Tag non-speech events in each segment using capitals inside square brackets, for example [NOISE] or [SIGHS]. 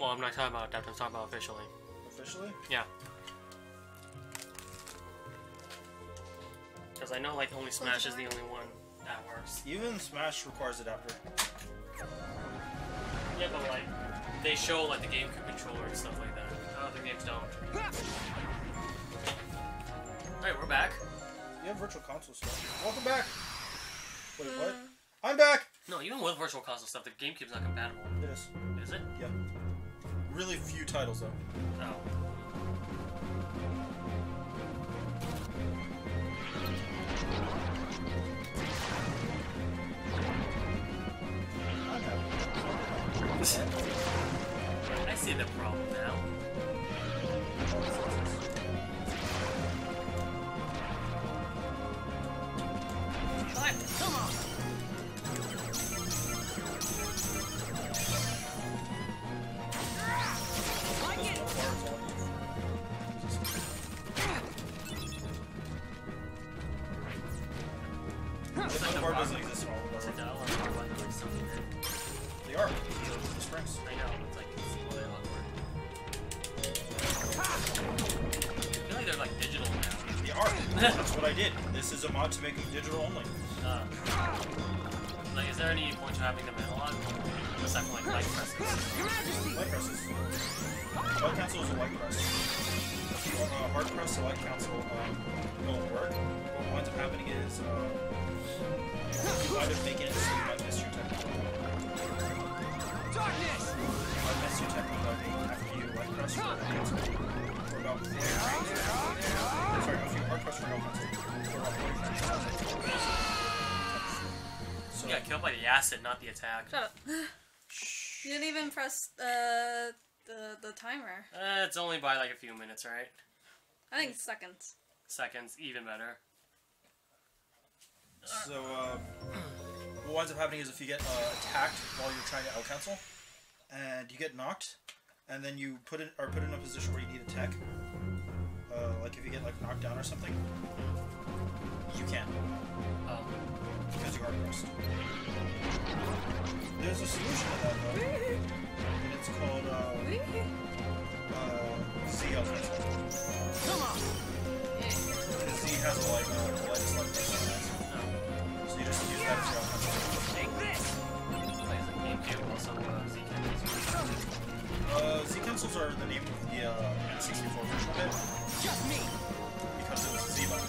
Well, I'm not talking about adaptive. I'm talking about officially. Officially? Yeah. Because I know like only Smash is the only one that works. Even Smash requires adapter. Yeah, but like they show like the GameCube controller and stuff like that. Other games don't. Alright, we're back. You have virtual console stuff. Welcome back! Wait, what? Mm. I'm back! No, even with virtual console stuff, the GameCube's not compatible. It is. Is it? Yeah. Really few titles, though. No. Oh. [LAUGHS] I see the problem now. Bar doesn't exist in all of Is it them. that like like? They are. The springs. I know, it's like it's awkward. I feel like they're like digital now. They are. That's what I did. This is a mod to make them digital only. Uh, like, is there any point to having them analog? Aside from like light presses. Light presses. Light cancel is a light press. If you want a hard press, a light cancel um, won't work. What winds up happening is uh, might have taken it so you might your. Darkness! You might miss your after you light press. For about Sorry, if you hard press for no cancel. For about 40 So, You got killed by the acid, not the attack. Shut up. You didn't even press uh, the the timer. Uh, it's only by like a few minutes, right? I think seconds. Seconds, even better. So, uh, what winds up happening is if you get uh, attacked while you're trying to out cancel, and you get knocked, and then you put in or put in a position where you need a tech, uh, like if you get like knocked down or something, you can't Oh, because you are pressed. There's a solution to that though, and it's called uh, uh, Z out cancel. Come on! Because Z has a light, uh, light just use that as your out cancel. Take this! Plays the GameCube, also uh, Z Uh, Z cancels are the name of the uh, N64 version of it Just me! because it was a Z button.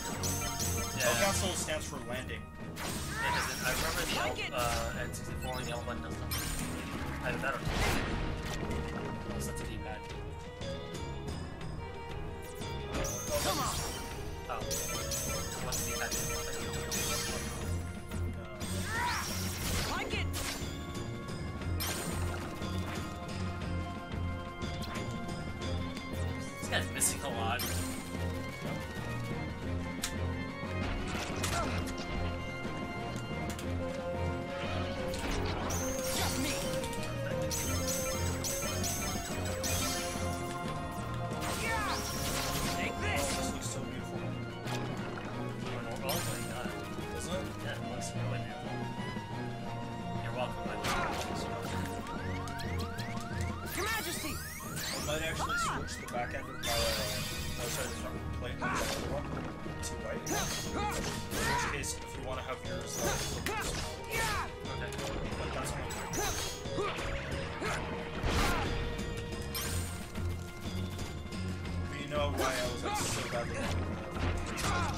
Yeah, L cancel stands for landing. yeah 'cause it- I remember the L, uh, N64 and the L button does something. Either that or unless that's a D-pad. Come on! Oh. What's the D-pad? Switch the back end of my, uh, oh, sorry, the front plate of my one to white. In which case, if you want to have yours, uh! Okay. like that's. But you know why I was like, so badly. Done.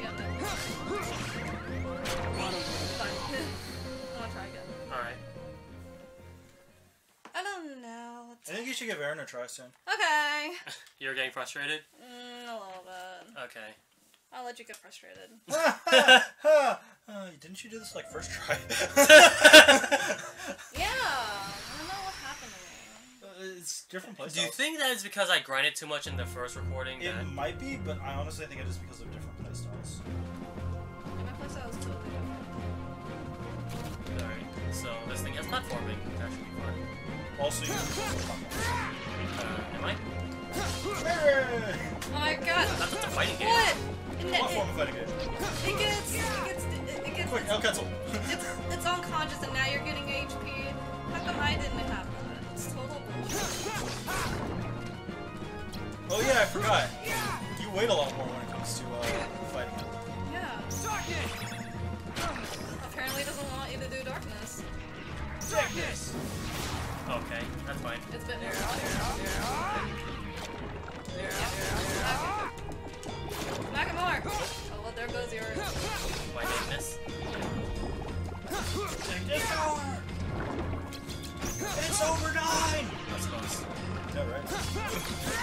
Yeah, I'm done. Fine. I'll try again. Alright. I don't know. Let's- I think you should give Aaron a try soon. Okay. [LAUGHS] You're getting frustrated? Mm, a little bit. Okay. I'll let you get frustrated. [LAUGHS] uh, didn't you do this like first try? [LAUGHS] Yeah. I don't know what happened to me. Uh, it's different playstyles. Do you think that it's because I grinded too much in the first recording? It That... might be, but I honestly think it is because of different playstyles. Yeah, my playstyle is totally different. Alright. So this thing has platforming. That should be fun. Also, you Uh, am I? Oh my god. That's a fighting game. What And What it, fighting game? it gets, it gets, it gets, Quick, L cancel. it's, it's unconscious and now you're getting HP. How come I didn't have that? It's total bullshit. oh yeah, I forgot. You wait a lot more when it comes to uh, fighting. Yeah. Darkness! Apparently doesn't want you to do darkness. Darkness! Okay, that's fine. It's been there. Knock him more. Oh, well, there goes yours. My nakeness. It's over. It's over nine. I suppose. Yeah, right.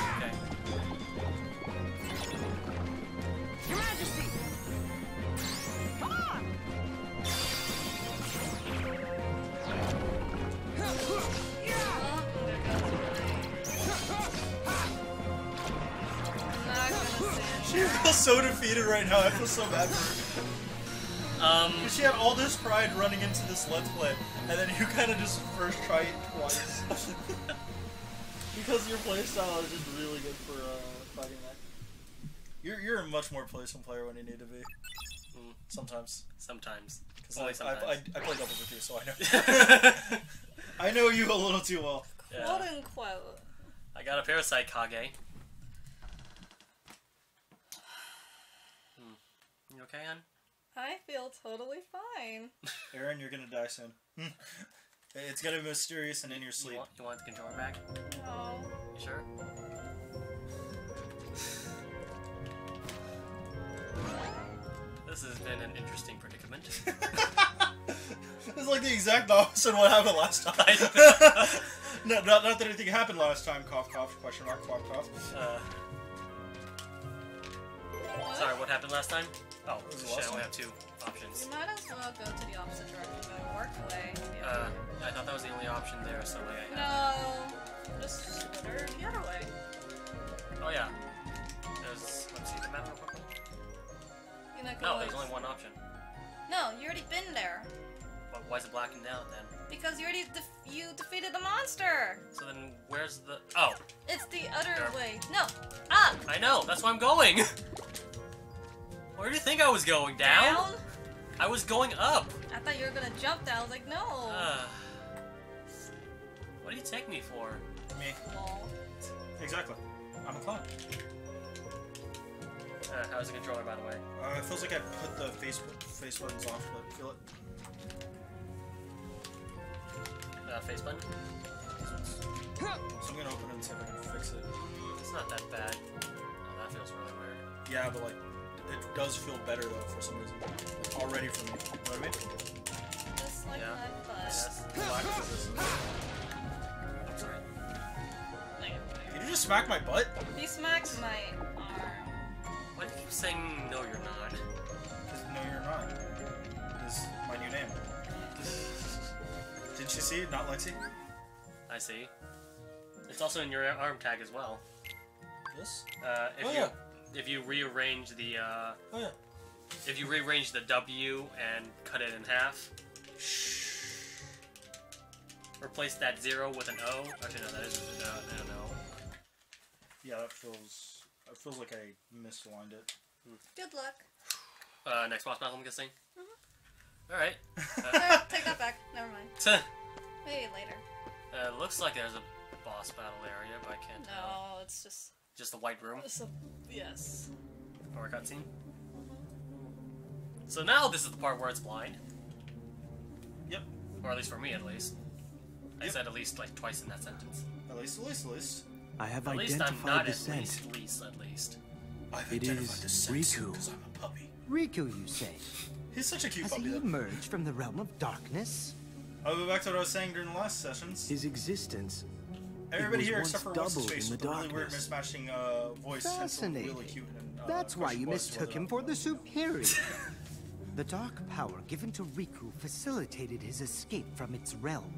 Stand. She feels so defeated right now. I feel so bad for her. Um, 'Cause She had all this pride running into this let's play, and then you kind of just first try it twice. [LAUGHS] Because your playstyle is just really good for uh, fighting that. You're you're a much more playful player when you need to be. Mm. Sometimes. sometimes. Because Only I, I, sometimes. I, I play doubles with you, so I know. [LAUGHS] I know you a little too well. Quote unquote. I got a Parasite Cage. Hmm. You okay, hon? I feel totally fine. [LAUGHS] Aaron, you're gonna die soon. [LAUGHS] it's gonna be mysterious and in your You sleep. want, you want the controller back? No. You sure? [SIGHS] This has been an interesting predicament. [LAUGHS] it's like the exact opposite of what happened last time. No, not, not that anything happened last time. Cough, cough. Question mark. Cough, cough. Uh, sorry, what happened last time? Oh, shit, I only have two options. You might as well go to the opposite direction and work away. Uh, I thought that was the only option there, so like. I No. Just the other way. Oh yeah. There's, let's see the map real quick. You know, No, there's only one option. No, you already been there. But why is it blackened out then? Because you already def- you defeated the monster. So then, where's the? Oh, It's the other There. way. No, up, I know. That's why I'm going. [LAUGHS] Where do you think I was going? Down? down. I was going up. I thought you were gonna jump down. I was like, no. Uh, [SIGHS] what do you take me for? Me. Lol. Exactly. I'm a clown. Uh, how's the controller, by the way? Uh, it feels like I put the face face buttons off, but feel it. Uh, face button? So I'm gonna open it and see if I can fix it. It's not that bad. Oh, that feels really weird. Yeah, but like, it does feel better though for some reason. Already for me. You know what I mean? Just like Yeah. my butt. Yes. [LAUGHS] I'm sorry. Did you just smack my butt? He smacked my arm. Why do you keep saying no, you're not? Because no, you're not. Is my new name. Didn't you see? Not Lexi. I see. It's also in your arm tag as well. This. Uh, if Oh, you yeah. If you rearrange the uh, Oh yeah. if you rearrange the W and cut it in half, replace that zero with an O. Actually, no, that is a no, no, no. Yeah, that feels. It feels like I misaligned it. Good luck. Uh, next boss battle, I'm guessing. All right. [LAUGHS] Eh, Take that back. Never mind. Uh, Maybe later. uh, looks like there's a boss battle area, but I can't tell. No, it's just. Just the white room It's a, yes. or a cutscene. So now this is the part where it's blind, Yep. or at least for me, at least. I Yep. said at least like twice in that sentence. At least, at least, at least. I have At least I'm not the at scent. least, least, at least. I've It identified is the sex Riku. because I'm a puppy. Riku, you say? He's such a cute Has puppy. he Though. emerged from the realm of darkness? I'll go back to what I was saying during the last sessions. His existence. Everybody was here except for what's his doubled face in with the the really weird darkness. mismatching uh, voice. Fascinating. Really cute and, uh, That's why you mistook him for the [LAUGHS] superior. the dark power given to Riku facilitated his escape from its realm.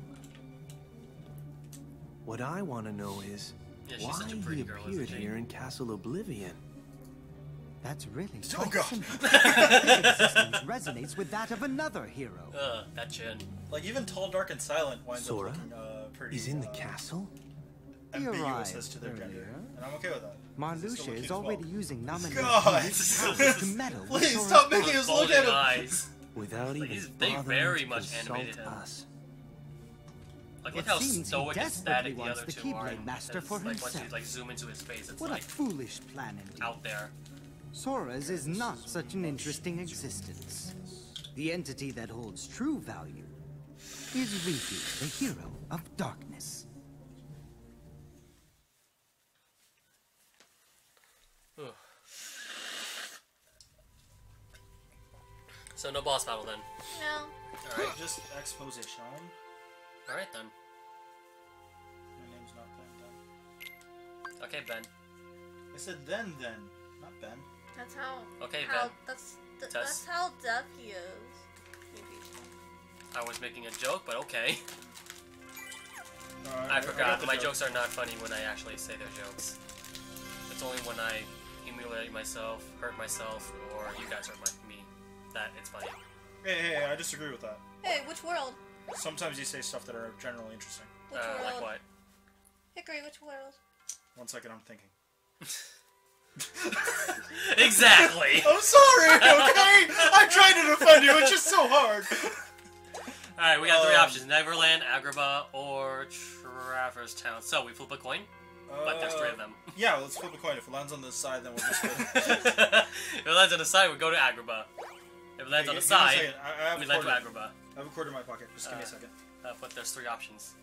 What I want to know is Yeah, why such a pretty he girl, appeared here in Castle Oblivion. That's really Oh, quite God. His [LAUGHS] existence resonates with that of another hero. Ugh, that chin. Like even tall, dark, and silent winds Sora? up looking uh, pretty. He's in the uh, castle? He ambiguous arrived as to their gender, and I'm okay with that. Marluxia is as well. already using nominal God! to meddle with Please Sora's stop making us look at him. eyes. Without Like, even he's- they bothering very to much consult animated him. us. Like, It how seems he stoic and desperately static the wants other the two are. Keyblade Master for like, Once you himself. like zoom into his face, it's What like a foolish plan indeed. out there. Sora's is not such an interesting existence. The entity that holds true value is Riku, the hero of darkness. So no boss battle then. No. Alright. Just exposition. Alright then. My name's not Ben. Ben. Okay, Ben. I said then, then, not Ben. That's how. Okay, how, Ben. That's th- Tess. that's how deaf he is. I was making a joke, but okay. Uh, I forgot. the My joke. jokes are not funny when I actually say their jokes. It's only when I humiliate myself, hurt myself, or you guys hurt my, me that it's funny. Hey, hey, hey, I disagree with that. Hey, which world? Sometimes you say stuff that are generally interesting. Which Uh, world? like what? Hikori, which world? One second, I'm thinking. [LAUGHS] exactly! [LAUGHS] I'm sorry, okay? I'm trying to defend you, it's just so hard. Alright, we got three Um, options Neverland, Agrabah, or Traverse Town. So we flip a coin, but there's three of them. Uh, Yeah, let's flip a coin. If it lands on this side, then we'll just go. [LAUGHS] if it lands on the side, we go to Agrabah. If it lands on the side, I, I we a land to Agrabah. I have a quarter in my pocket. Just give me a Uh, second. Uh, but there's three options.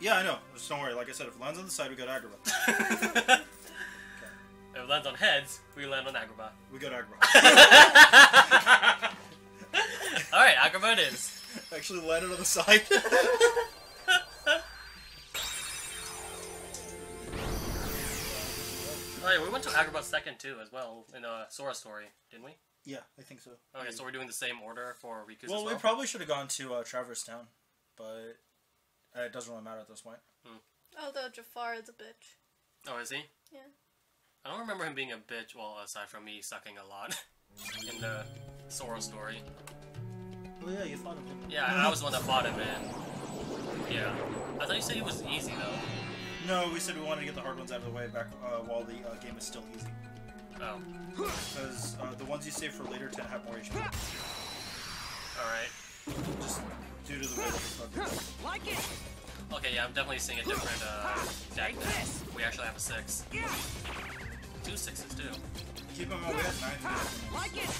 Yeah, I know. Just don't worry. Like I said, if it lands on the side, we go to Agrabah. [LAUGHS] If it lands on heads, we land on Agrabah. We go to Agrabah. [LAUGHS] Alright, Agrabah it is. Actually landed on the side. [LAUGHS] Oh yeah, we went to Agrabah second too as well in the Sora story, didn't we? Yeah, I think so. Okay, so we're doing the same order for Riku's Well, as well. we probably should have gone to uh, Traverse Town, but uh, it doesn't really matter at this point. Although Jafar is a bitch. Oh, is he? Yeah. I don't remember him being a bitch. Well, aside from me sucking a lot [LAUGHS] in the Sora story. Oh yeah, you thought of it. Yeah, I was the one that fought him, man. Yeah, I thought you said he was easy though. No, we said we wanted to get the hard ones out of the way back uh, while the uh, game is still easy. Oh, Because uh, the ones you save for later tend to have more HP. all right. Just due to the way that the bug is. Like it! Okay, yeah, I'm definitely seeing a different uh, deck. Now. this! We actually have a six, Yeah! two sixes too. Keep them away at 9. Like it!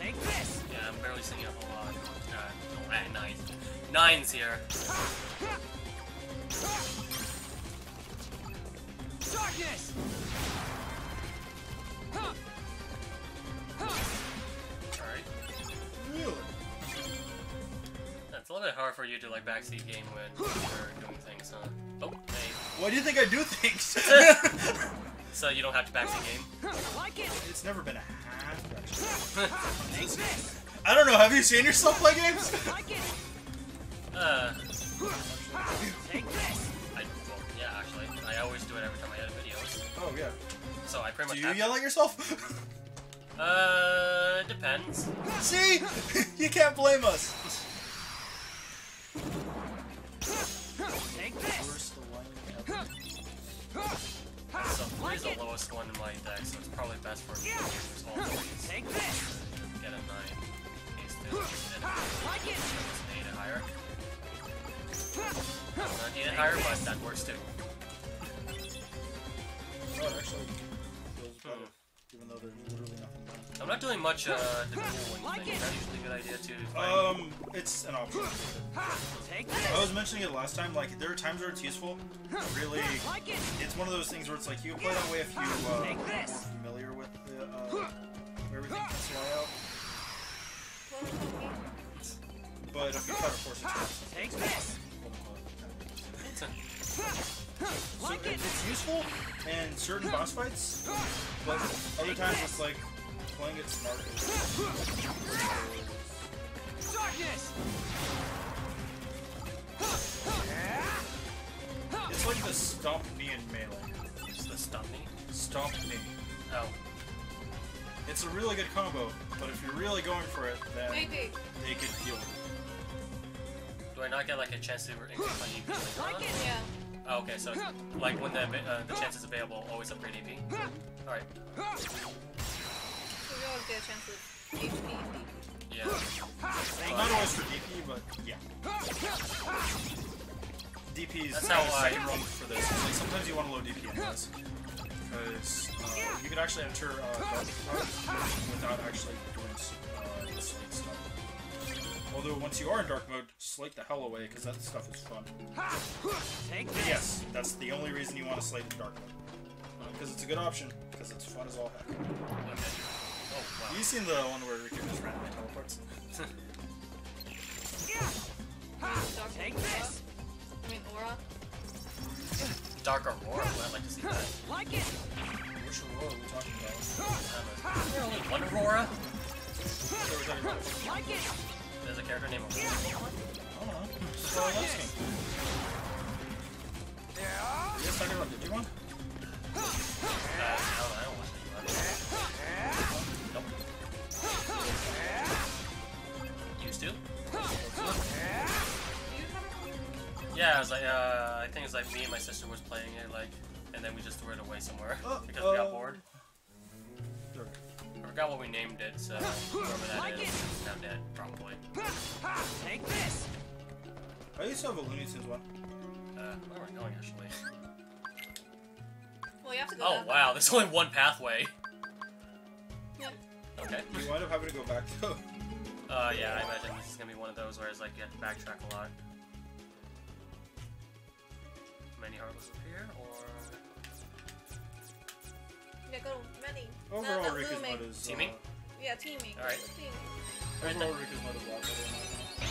Take this! Yeah, I'm barely seeing a whole lot. Uh, and nine. Nines here. [LAUGHS] Darkness! Alright. Really? It's a little bit hard for you to like backseat game when you're doing things, huh? Oh, hey. Why do you think I do things? [LAUGHS] [LAUGHS] So you don't have to backseat game? Like it! it's never been a half, actually. Take [LAUGHS] this! I don't know, have you seen yourself play games? Like it! Uh, Take this! Oh, yeah. So I pretty Do much you have yell at yourself? [LAUGHS] Uh, depends. See? [LAUGHS] you can't blame us. Take this! Worst alignment ever. So three is the lowest one in my deck, so it's probably best for me to use all threes. Take this! Get a nine. Ace two, and Like it! it's an eight and higher. Not eight and higher, but that works too. Oh, actually feels better. Even though there's literally nothing done. I'm not doing much uh, the cool thing. Is that usually a good idea to? Um, it's an option. I was mentioning it last time, like, there are times where it's useful. Really, Like it! it's one of those things where it's like, you can play that way if you uh, are more familiar with the, uh, where everything can fly out. What was that mean? But if you try to force it to Take this! So Like it, it! it's useful in certain boss fights, but other times it's like playing it smart. Darkness! It's like the stomp me in melee. Use the stun me. Stomp me. Oh, It's a really good combo, but if you're really going for it, then Maybe. they can deal with it. do I not get like a chance to increase my EP later on? Yeah. Oh, okay, so like when the uh, the chance is available, always upgrade EP. All right. So we always get a chance with HP and DP. Yeah. Not always for DP, but yeah. DP is That's how of I- second rung for this. Like sometimes you want to load DP anyways. Because uh, you can actually enter uh, without actually doing uh, the slate stuff. Although once you are in dark mode, slate the hell away because that stuff is fun. Take this. yes, that's the only reason you want to slate in dark mode. Uh, because it's a good option. Because it's fun as all heck. Okay. Oh wow. You seen the one where Riku just randomly teleports? Dark Take Aura. this. I mean, Aura. Dark Aurora. I'd like to see that. Like it. Which Aurora are we talking about? Is there only one Aurora? What are we talking about? Like it. There's a character named Aurora. I don't know. Is all I'm asking. You guys talking about Digimon? Uh, I don't know. I don't watch Digimon. Nope. Used to? You have Yeah, it was like, uh, I think it's like me and my sister was playing it, like, and then we just threw it away somewhere Oh, [LAUGHS] because we got uh, bored. There. I forgot what we named it, so whoever that Like is it. is now dead, probably. Take this. I used to have a Looney Tunes one. Uh, where are we going actually? Well, you have to go Oh down. wow, there's only one pathway. Yeah. Okay. You wind up having to go back though. Uh, yeah, I imagine this is gonna be one of those where it's like you have to backtrack a lot. Many heartless up here, or Yeah, go many. Overall, not Riku's looming. mode is. Teaming? Uh, Yeah, teaming. Alright. Teaming. Right overall, then. Is a lot better. in my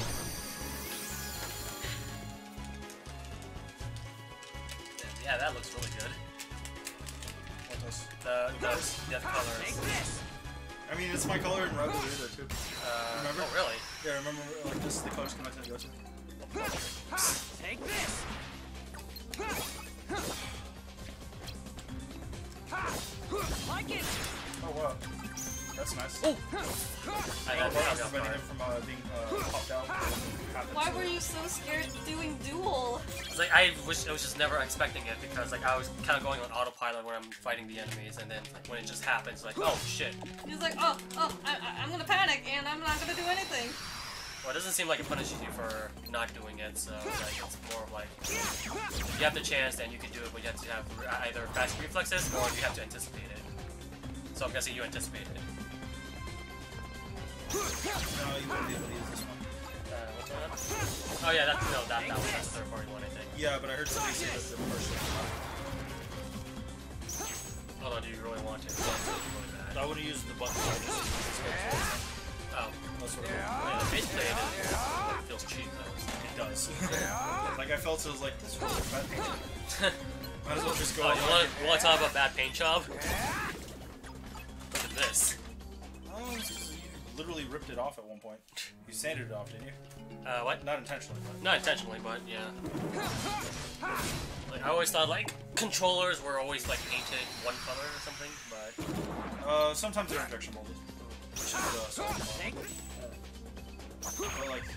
yeah, that looks really good. What does? The the death Take colors. this. I mean, it's my color in Rebel Leader too. Uh, Remember? Oh really? Yeah, remember like this the colors come out to go to. Take this. Like it. Oh wow, that's nice. Oh! I got wow, I got preventing card. him from uh, being uh, popped out. Why were you so scared doing duel? It's like I wish I was just never expecting it because like I was kind of going on autopilot when I'm fighting the enemies, and then like, when it just happens, like oh shit. He was like, oh, oh, I, I, I'm gonna panic and I'm not gonna do anything. Well, it doesn't seem like it punishes you for not doing it, so like it's more of like you have the chance, then you can do it, but you have to have either fast reflexes or you have to anticipate it. So I'm guessing you anticipated it. No, you wouldn't be able to use this one. Uh. Oh yeah, that's no, that that was the third party one, I think. Yeah, but I heard somebody say that the first Although, do you really want to? Really. I would have used the button. Oh, That's what it yeah, the faceplate it feels cheap though. it does. like I felt it was like this was a bad picture. [LAUGHS] Might as well just go. Oh, out you want it. you want to talk about bad paint job? Look at this. Oh, you literally ripped it off at one point. You sanded it off, didn't you? Uh, what? Not intentionally, but. Not intentionally, but yeah. Like I always thought like controllers were always like painted one color or something, but Uh, sometimes they're injection molded, which is solid mold. Take But like,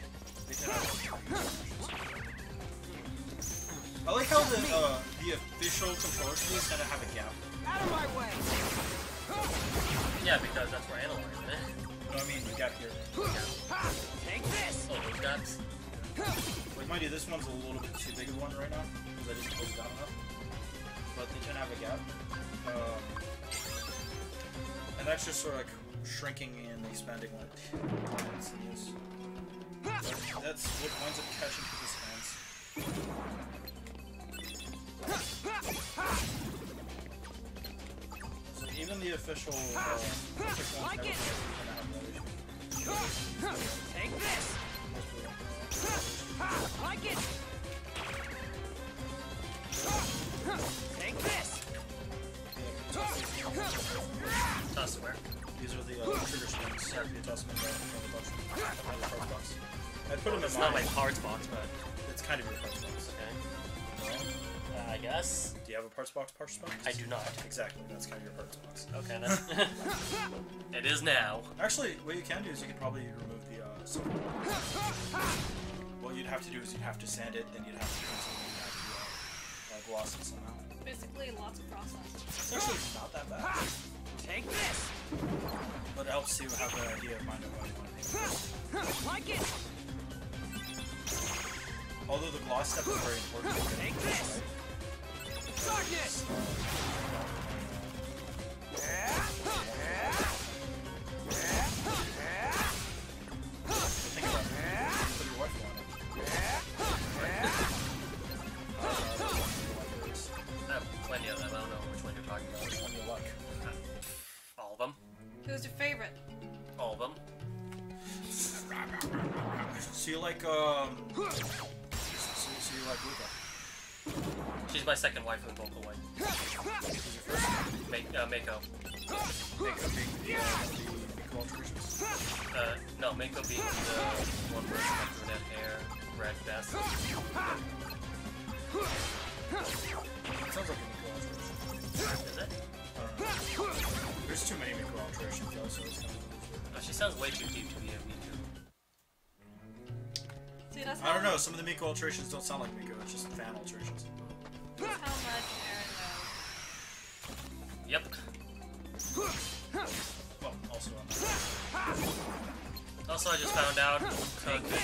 they tend to have I like how the uh, the official controller keys kind of have a gap. out of my way. yeah, because that's where analog is, isn't it? You know what I mean? The gap here. Take this. Oh, those gaps. Like, mind you, this one's a little bit too big of one right now because I didn't close it down enough. But they tend to have a gap. Um, and that's just sort of like shrinking and expanding it in. But that's what winds up catching people's hands. So even the official, uh, Like it. gonna have that issue. Take this. Most people don't. Like it. Take this. Toss where? These are the uh, trigger strings. After you toss them in the, box. In the box. I put them in It's not my parts box, but It's kind of your parts box. okay. Uh, I guess Do you have a parts box? Parts box? I do not. Exactly. That's kind of your parts box. Okay, then. [LAUGHS] it is now. Actually, what you can do is you could probably remove the uh, silver. what you'd have to do is you'd have to sand it, then you'd have to pencil, and you'd have to uh, it somehow. Basically, lots of process. It's actually not that bad, Take this. but it helps you have an idea of mind of what you want to. Like it. Although the gloss step is very important. Take this this. Darkness. Make, uh, Mako. Makeup being the the Miko alterations. Uh, no, Mako being the one with like brunette hair, red vest. Sounds like a Miko alteration. Is it? I. There's too many Miko alterations though, so it's kind of Oh, she sounds way too deep to be a Miku. See, that's I don't know. Some of the Miko alterations don't sound like Miko. It's just fan alterations. That's how much Aaron knows. Yep. Well, also on Also, I just found out Luka could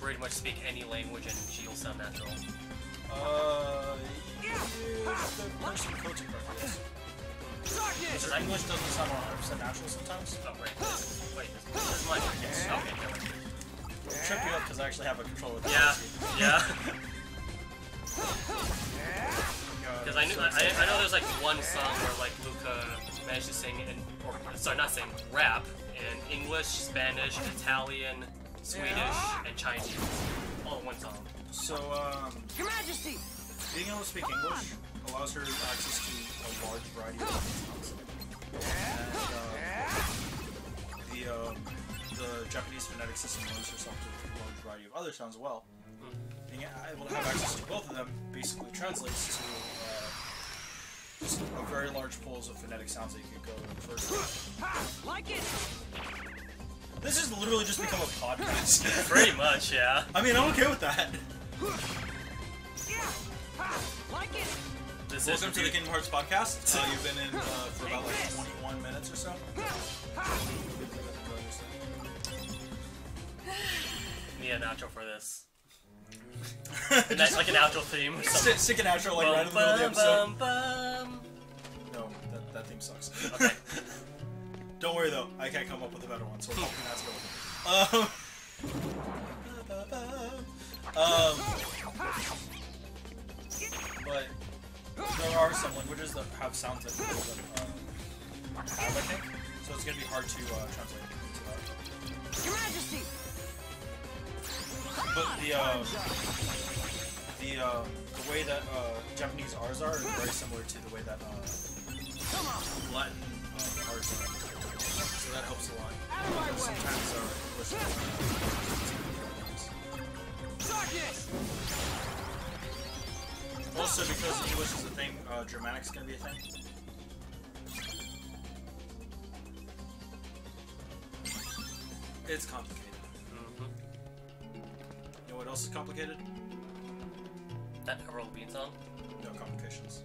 pretty much speak any language and she'll sound natural. Uh, yeah, the person coaching part yes. Darkness. Their English doesn't sound 100% natural sometimes. Oh, wait. Wait, this, this is mine. Yes. Okay, never mind. Trip you up because I actually have a controller. with Yeah, this. yeah. [LAUGHS] Uh, Because [LAUGHS] I knew, I, I know there's like one song where like Luka managed to sing in, or sorry, not sing, rap in English, Spanish, Italian, Swedish, and Chinese, all in one song. So, um, Your Majesty. being able to speak English allows her access to a large variety of sounds. And, uh, the, um, the Japanese phonetic system lends herself to a large variety of other sounds as well. Being able to have access to both of them basically translates to uh, just a very large pools of phonetic sounds that you could go first. [LAUGHS] Like it. This has literally just become a podcast. [LAUGHS] Pretty much, yeah. I mean, I'm okay with that. [LAUGHS] Like it. This Welcome to the Kingdom Hearts podcast. Uh, you've been in uh, for about like 21 minutes or so. need an outro for this. [LAUGHS] And that's like an outro theme or something. stick an outro like right in the middle of the episode. Bum, bum, bum. No, that, that theme sucks. Okay. [LAUGHS] Don't worry though, I can't come up with a better one, so we're that's going. Um, [LAUGHS] um, but there are some languages that have sounds that people uh, have, I think. So it's gonna be hard to uh, translate But the uh, the uh, the way that uh, Japanese R's are is very similar to the way that uh, Latin uh, R's are. So that helps a lot. Sometimes uh, English Darkness. Also, because English is a thing, uh, Germanic's gonna be a thing. It's complicated. Else is complicated? That Emerald Bean song? No complications.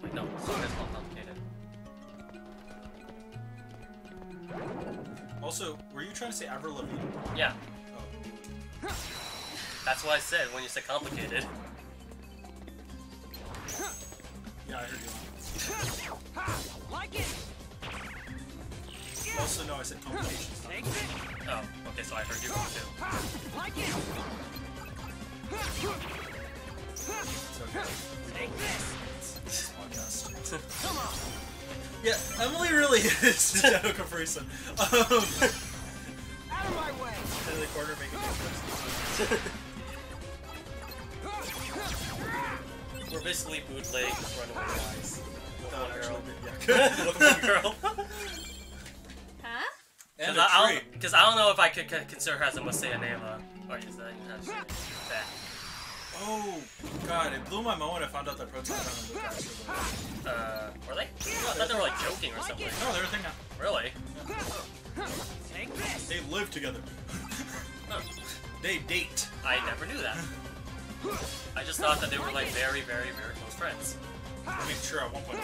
Wait, no, the song is Complicated. Also, were you trying to say Avril Lavigne? Yeah, Oh. that's what I said when you said complicated. Yeah, I heard you. Like it. Also, no, I said complications. Not Take this. Oh, okay, so I heard you too. Like it. Take this. This. Come on. Yeah, Emily really [LAUGHS] is the Shadow Caprison. Um, Out of my way. in the corner making. We're basically bootleg runaway guys. Without One actually, girl. yeah. With [LAUGHS] one girl. Huh? Because a I, tree. don't- 'cause I don't know if I could consider her as a Masayanela. Or is that even how to say it? That. Oh, God, it blew my mind when I found out that Proton Gun and Luke actually were. Uh, were they? I thought they were like joking or something. No, they're a thing now. Really? Take this. They live together. Oh, They date. I never knew that. I just thought that they were like very, very, very close friends. I mean, sure, at one point.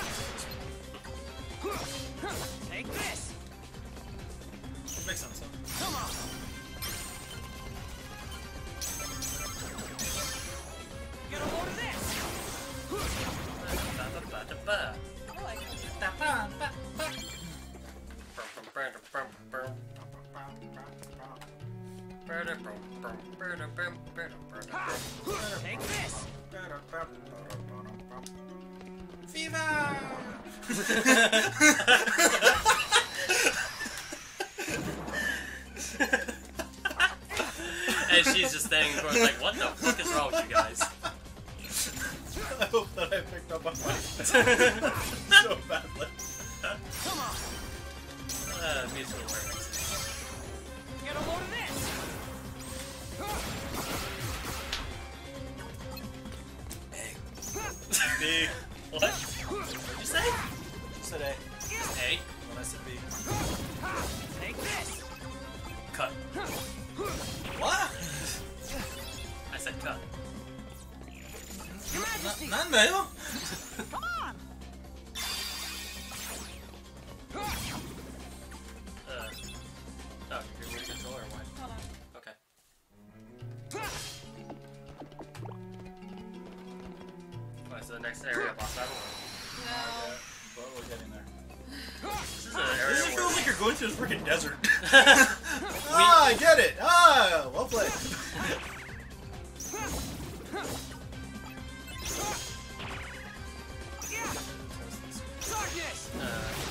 Take this. Makes sense. Come on. Get a load of this. Take this. and [LAUGHS] [LAUGHS] she's just standing in front, like, what the fuck is wrong with you guys? [LAUGHS] I hope that I picked up on my [LAUGHS] so badly. Come on. Uh, mutual awareness. Get a load of this. B. What? You're going through the freaking desert. [LAUGHS] ah, I get it. Ah, well played. Uh,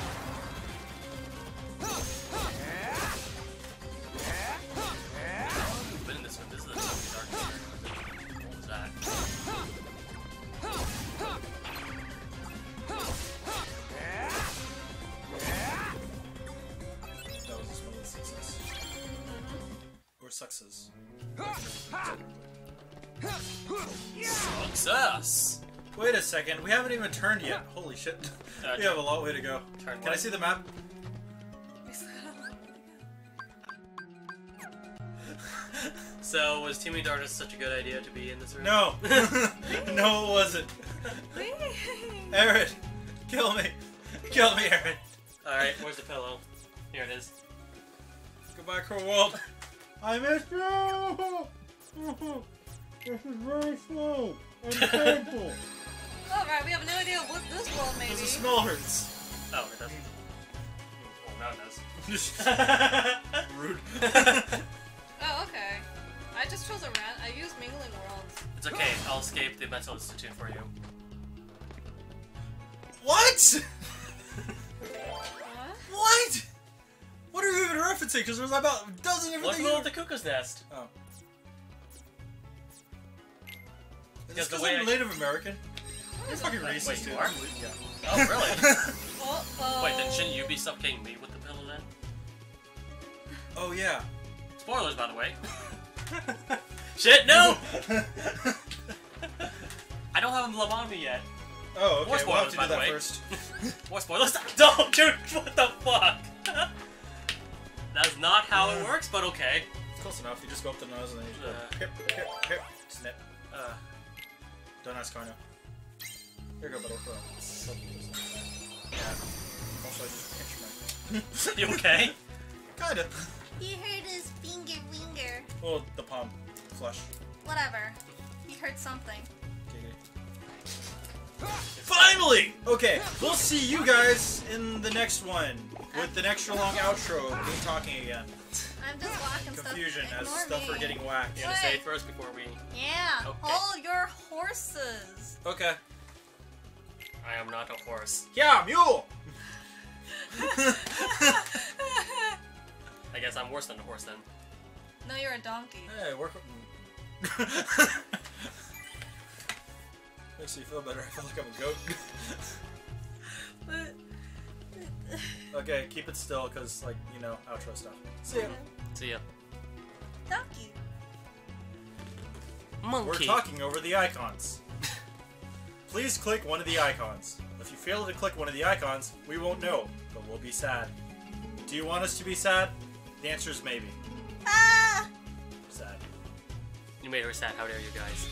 Or success. Success! Wait a second, we haven't even turned yet. Holy shit. Uh, [LAUGHS] we have a long way to go. turn Can I see the map? [LAUGHS] So, was Teaming Darkness such a good idea to be in this room? No. [LAUGHS] no, it wasn't. Aaron, kill me. Kill me, Aaron. Alright, where's the pillow? Here it is. Goodbye, cruel world. I miss you. This is very slow and painful. [LAUGHS] Alright, we have no idea what this world may Because the be. smell hurts. Oh, it doesn't. Oh, now it does. [LAUGHS] Rude. [LAUGHS] Oh, okay. I just chose a rat. I used Mingling Worlds. it's okay, [GASPS] I'll escape the mental institute for you. what? What? What? What are you even referencing? Because there's about a dozen different What's things. wrong with the cuckoo's nest? Oh. Is Because this the 'cause way I'm I- Native American? You're fucking Wait, racist, wait, dude. you are? Yeah. Oh, really? [LAUGHS] Oh, oh. Wait, then shouldn't you be suffocating me with the pillow then? oh yeah. Spoilers, by the way. [LAUGHS] Shit, no! [LAUGHS] I don't have him love on me yet. Oh, okay. More We'll have spoilers, to by do the that way. first. More spoilers? Don't, dude! What the fuck? That's not how it works, but okay. It's close enough. You just go up the nose and then you just Uh. go hip, hip, hip, snip. Uh, Don't ask Karna. Here you go, Battle Crow. yeah. Also, I just pinched my. [LAUGHS] You okay? [LAUGHS] Kinda. He hurt his finger, finger. Well, the palm. Flush. Whatever. He hurt something. Finally! Okay, we'll see you guys in the next one with the extra long outro. Me talking again. I'm just walking stuff. Confusion as stuff me. are getting whacked. You gonna say it first before we... Yeah. Okay. Hold your horses. Okay. I am not a horse. Yeah, mule! [LAUGHS] I guess I'm worse than a horse then. no, you're a donkey. Hey, work. [LAUGHS] Makes me feel better. I feel like I'm a goat. [LAUGHS] But okay, keep it still, cause like you know outro stuff. See ya. See ya. donkey. Monkey. We're talking over the icons. [LAUGHS] Please click one of the icons. If you fail to click one of the icons, we won't know, but we'll be sad. Do you want us to be sad? The answer is maybe. Ah! Sad. You made her sad. How dare you guys?